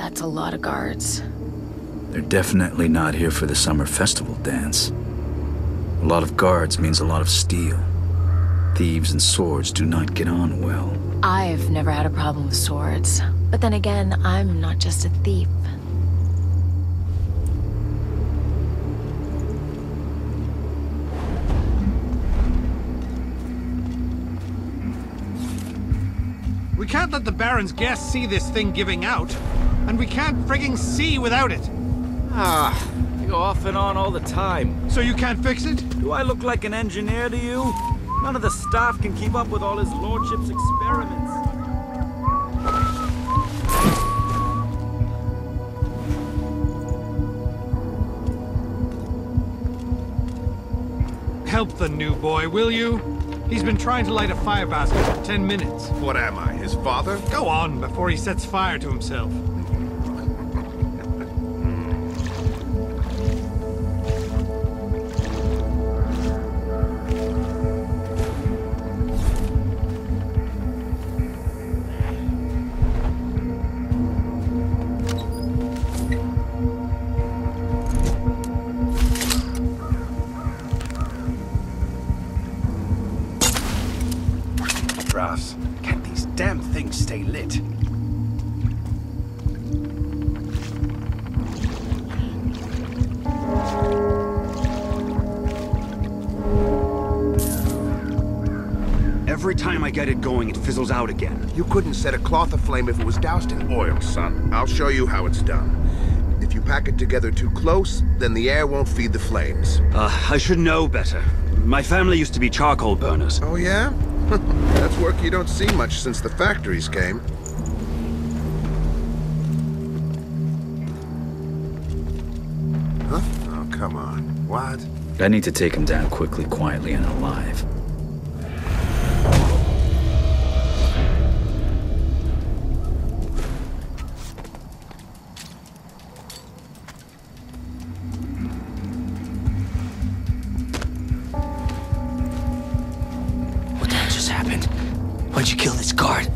That's a lot of guards. They're definitely not here for the summer festival dance. A lot of guards means a lot of steel. Thieves and swords do not get on well. I've never had a problem with swords. But then again, I'm not just a thief. We can't let the Baron's guests see this thing giving out. And we can't frigging see without it. Ah, you go off and on all the time. So you can't fix it? Do I look like an engineer to you? None of the staff can keep up with all his lordship's experiments. Help the new boy, will you? He's been trying to light a fire basket for ten minutes. What am I, his father? Go on, before he sets fire to himself. Stay lit? Every time I get it going, it fizzles out again. You couldn't set a cloth aflame if it was doused in oil, son. I'll show you how it's done. If you pack it together too close, then the air won't feed the flames. Uh, I should know better. My family used to be charcoal burners. Oh, yeah? That's work you don't see much since the factories came. Huh? Oh, come on. What? I need to take him down quickly, quietly, and alive. Why'd you kill this guard?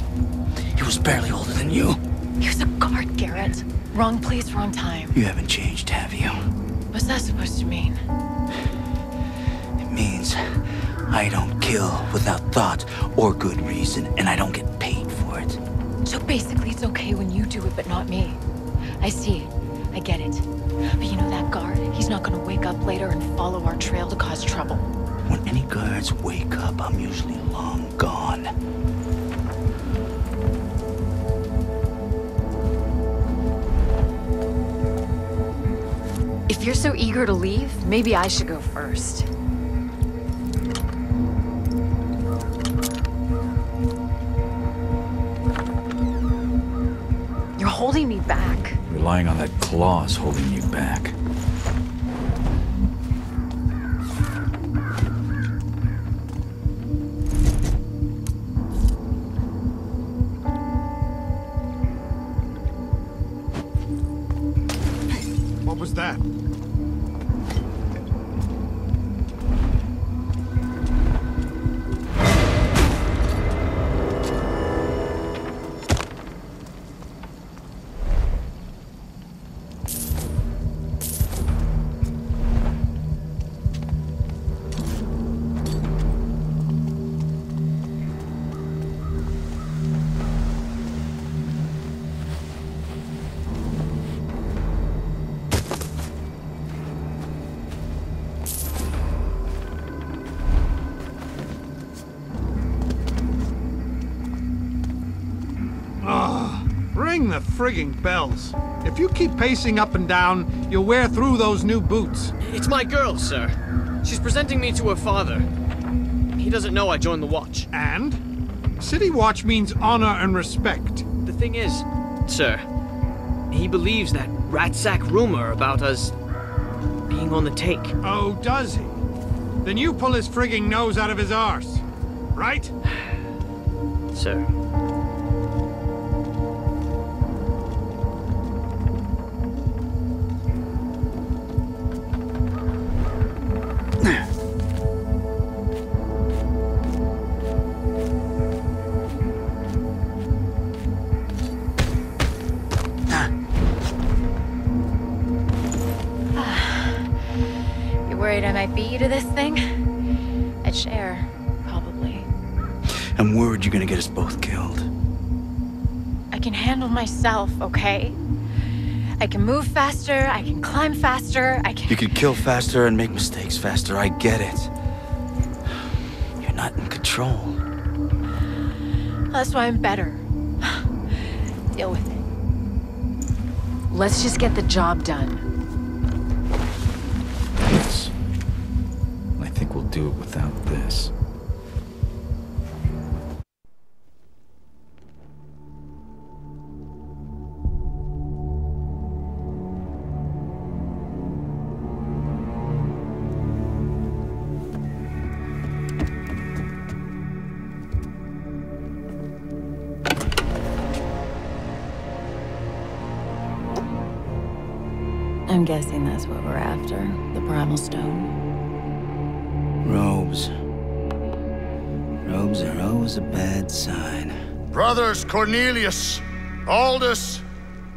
He was barely older than you. He was a guard, Garrett. Wrong place, wrong time. You haven't changed, have you? What's that supposed to mean? It means I don't kill without thought or good reason, and I don't get paid for it. So basically, it's okay when you do it, but not me. I see. I get it. But you know that guard? He's not gonna wake up later and follow our trail to cause trouble. When any guards wake up, I'm usually long gone. If you're so eager to leave, maybe I should go first. You're holding me back. Relying on that claw's holding you back. What was that? Ring the frigging bells. If you keep pacing up and down, you'll wear through those new boots. It's my girl, sir. She's presenting me to her father. He doesn't know I joined the watch. And? City Watch means honor and respect. The thing is, sir, he believes that rat sack rumor about us being on the take. Oh, does he? Then you pull his frigging nose out of his arse. Right? Sir. Fee to this thing? I'd share, probably. I'm worried you're gonna get us both killed. I can handle myself, okay? I can move faster, I can climb faster, I can. You can kill faster and make mistakes faster, I get it. You're not in control. That's why I'm better. Deal with it. Let's just get the job done. Do it without this. I'm guessing that's what we're after. The Primal Stone. Robes. Robes are always a bad sign. Brothers Cornelius, Aldous,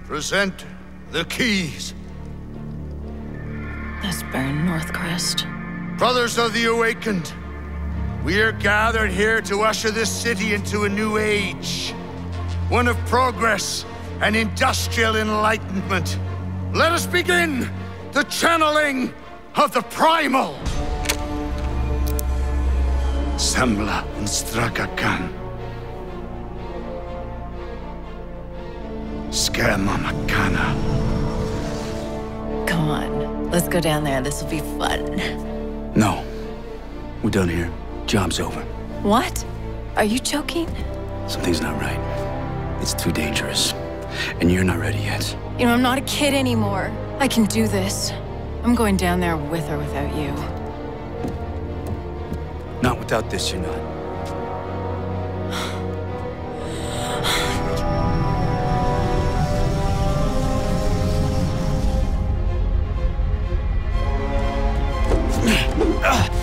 present the keys. That's Baron Northcrest. Brothers of the Awakened, we are gathered here to usher this city into a new age. One of progress and industrial enlightenment. Let us begin the channeling of the primal. Sembla Strakakan. Skema Makana. Come on, let's go down there. This will be fun. No. We're done here. Job's over. What? Are you joking? Something's not right. It's too dangerous. And you're not ready yet. You know, I'm not a kid anymore. I can do this. I'm going down there with or without you. Not without this, you're not. Don't